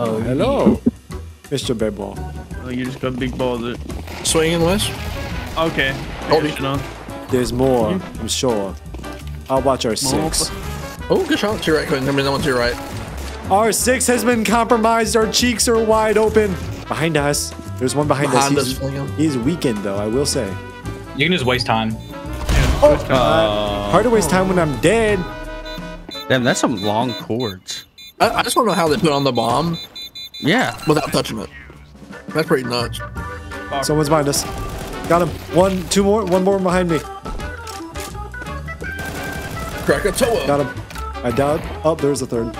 Oh, Hello, Mr. Big Ball. Oh, you just got big balls. It. Swinging west. Okay. Hold Shit on. There's more, I'm sure. I'll watch our six. Oh, good shot. To your right, Quentin. I mean, that one to your right. Our six has been compromised. Our cheeks are wide open. Behind us. There's one behind, Behind us. us, He's, he's weakened, though, I will say. You can just waste time. Oh, uh, Hard to waste time when I'm dead. Damn, that's some long cords. I, I just want to know how they put on the bomb Yeah. without touching it. That's pretty nuts. Someone's behind us. Got him. One, two more, one more behind me. Krakatoa. Got him. I doubt. Oh, there's a third.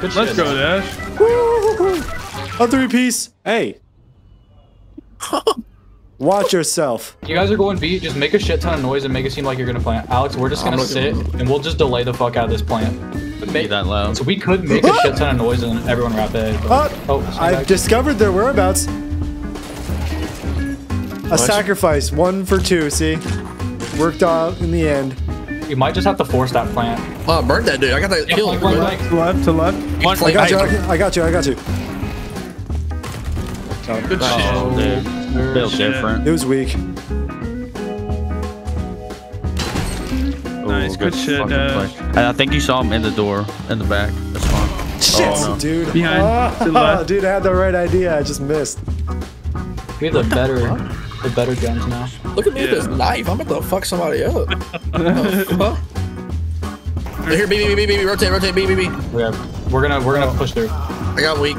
Good Let's shit. go, Dash. A three piece. Hey. Watch yourself. You guys are going B. Just make a shit ton of noise and make it seem like you're gonna plant. Alex, we're just I'm gonna looking- sit and we'll just delay the fuck out of this plant. Be Make, that loud. so we could make a shit ton of noise and everyone wrap it. Uh, oh, I've snake discovered their whereabouts. A What? sacrifice. One for two, see? Worked out in the end. You might just have to force that plant. Oh, burn that dude. I got that Yeah, kill. flank, flank, flank. To left, to left. One, I got you. hey, I got you. I got you. Good Oh, shit. dude. Built Shit. different. It was weak. Nice, Ooh, good shit, fucking Dash. play. And I think you saw him in the door, in the back. That's fine. Shit, Oh, no. dude. Behind, ah, to the left. dude, I had the right idea. I just missed. We have the better, the better guns now. Look at me with this knife. I'm about to fuck somebody up. Huh? Here, B, B, B, B, B, rotate, rotate, B, B, B. We have, we're gonna, we're gonna oh. push through. I got weak.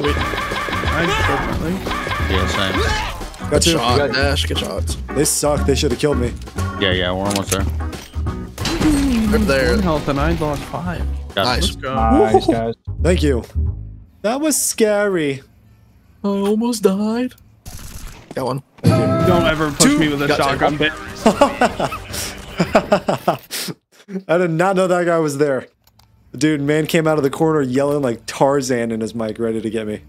Nice, definitely. Yeah, same. Got Good you. shot, got- Dash. Good shots. They suck. They should have killed me. Yeah, yeah, we're almost there. Right there. One health and I lost five. Got Nice. Let's go. Nice guys. Thank you. That was scary. I almost died. Got one. Don't ever push Two. me with a Got shotgun bit. I did not know that guy was there. Dude, man came out of the corner yelling like Tarzan in his mic, ready to get me.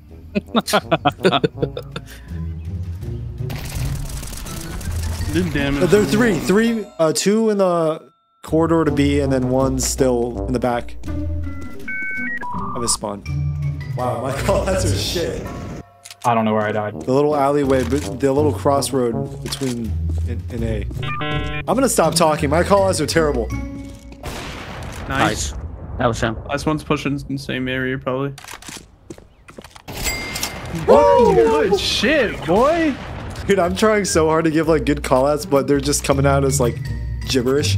Did damage. But there are three, three, uh, two in the corridor to B, and then one still in the back of his spawn. Wow, my call that's a shit. I don't know where I died. The little alleyway, but the little crossroad between in, in A. I'm gonna stop talking. My call outs are terrible. Nice. Nice. That was him. Last one's pushing in the same area, probably. Whoa! Good shit, boy. Dude, I'm trying so hard to give like good callouts, but they're just coming out as like gibberish.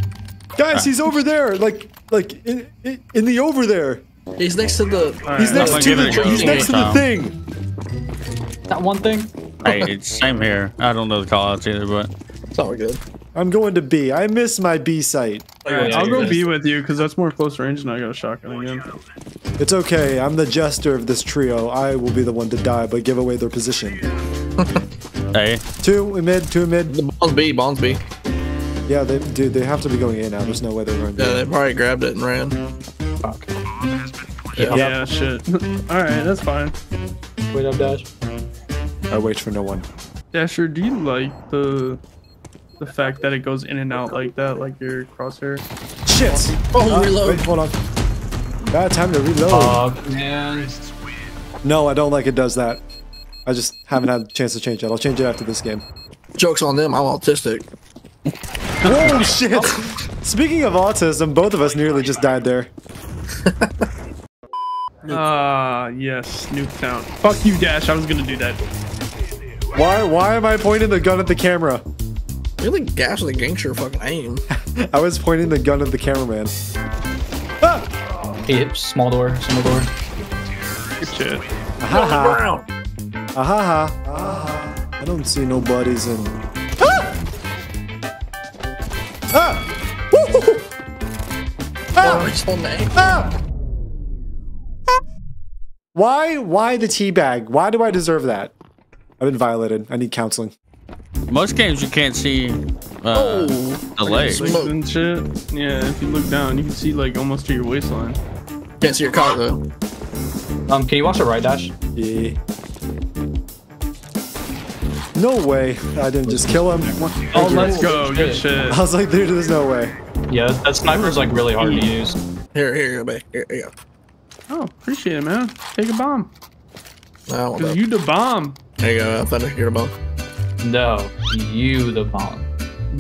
Guys, he's over there, like like in, in, in the over there. He's next to the. He's next gonna the it a go. he's next to the thing. That one thing. Hey, it's same here. I don't know the callouts either, but It's all good. I'm going to B. I miss my B site. Alright, Yeah, I'll you're go. B with you because that's more close range and I got a shotgun again. It's okay. I'm the jester of this trio. I will be the one to die, but give away their position. hey, Two in mid, two in mid. The bomb's B, bomb's B. Yeah, they, dude, they have to be going in now. There's no way they're going Yeah, they probably grabbed it and ran. Fuck. Yeah, shit. Alright, that's fine. Wait up, Dash. I wait for no one. Dasher, do you like the the fact that it goes in and out like that, like your crosshair? Shit! Oh, Uh, reload. Wait, hold on. Bad time to reload. Fuck, man. no, I don't like it does that. I just haven't had a chance to change it. I'll change it after this game. Joke's on them. I'm autistic. Whoa, shit! Speaking of autism, both of us nearly just died there. Ah, yes, Nuketown. Fuck you, Dash. I was gonna do that. Why? Why am I pointing the gun at the camera? Really gas with a gangster fucking aim. I was pointing the gun at the cameraman. He small door, single door. Good shit. Ahaha! Ahaha! Ahaha! I don't see no buddies in. Ah! Ah! Woo-hoo-hoo! Ah! Orange. Ah! Why? Why the teabag? Why do I deserve that? I've been violated. I need counseling. most games you can't see uh, Oh. the legs. Legs Smoke. and shit. Yeah, if you look down, you can see like almost to your waistline. Can't see your car though. Um, can you watch the right, Dash? Yeah. No way. I didn't just kill him. Oh, let's go. Good shit. I was like, dude, there's no way. Yeah, that sniper's like really hard to use. Here, here, you go, babe. Here, here you go. Oh, appreciate it, man. Take a bomb. No, Cause you the bomb. there you go, Thunder. You're a bomb. No, you the bomb.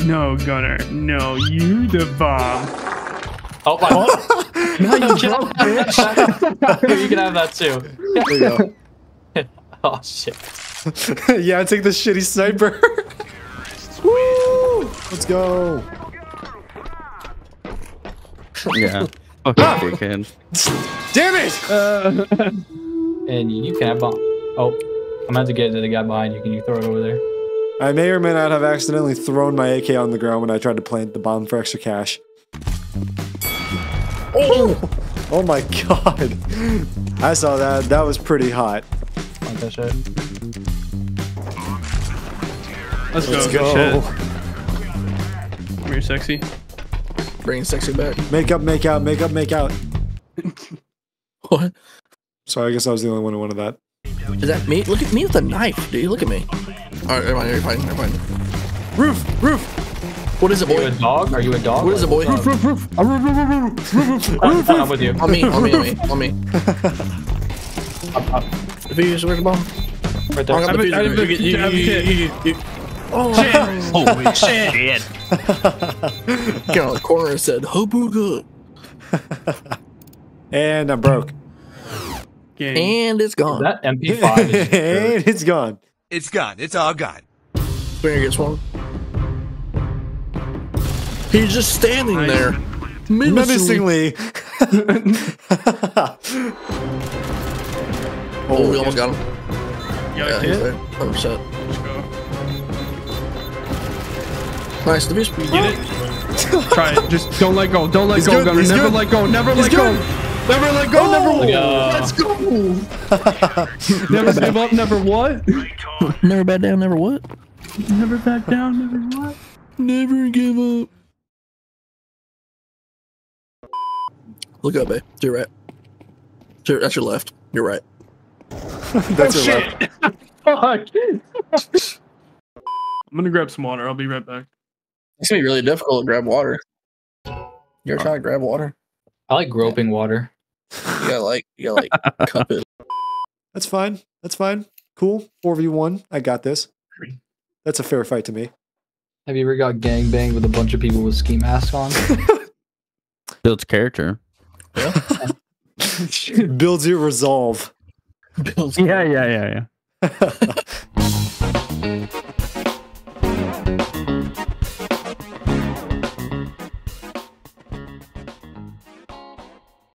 No, Gunner. No, you the bomb. Oh my. Now you broke, bitch. you can have that too. There you Oh shit. go. yeah, take the shitty sniper. Woo! Let's go. Yeah. Fucking dickhead. Damn it! Uh, And you can have bomb. Oh, I'm about to get to the guy behind you. Can you throw it over there? I may or may not have accidentally thrown my AK on the ground when I tried to plant the bomb for extra cash. Oh, Oh my god. I saw that. That was pretty hot. Like that shit. let's go. Let's Good go. shit. Come here, sexy. bringing sexy back. Make up, make out, make up, make out. What? Sorry, I guess I was the only one who wanted that. Is that me? Look at me with a knife, dude. Look at me. All right, never mind. You're fine. Never mind. Roof, roof. What is it, Are you a dog? Are you a dog? What is it, boy? Roof, roof, roof. I'm with you. On me, on me, on me, on me. Up, up. If you just where's the bomb? Right Oh, I there. got the I have a- fuser. You- Oh, Holy shit. came out the corner and said, "Hobo good," And I'm broke. Gang. and it's gone. That MP5 is and it's gone. It's gone. It's all gone. Springer gets one. He's just standing Nice. there, menacingly. Menacingly. Oh, we almost got him. You got Yeah, a he's kit? there. 100%. Nice. The beast. You get it? Try it. Just don't let go. Don't let He's go, good, Gunner. he's Never good. let go. Never He's let go. Never let go. Never Oh! Uh, Let's go. Never give up. Never what? Never back down. Never what? Never back down. Never what? Never give up. Look up, babe. To your right. To your, that's your left. You're right. That's oh, your left. Fuck. I'm gonna grab some water. I'll be right back. It's gonna be really difficult to grab water. You ever try to grab water? I like groping water. You gotta like, you gotta like cup it. That's fine. That's fine. Cool. 4v1. I got this. That's a fair fight to me. Have you ever got gangbanged with a bunch of people with ski masks on? Builds character. Builds your resolve. Bills. Yeah, yeah, yeah, yeah. All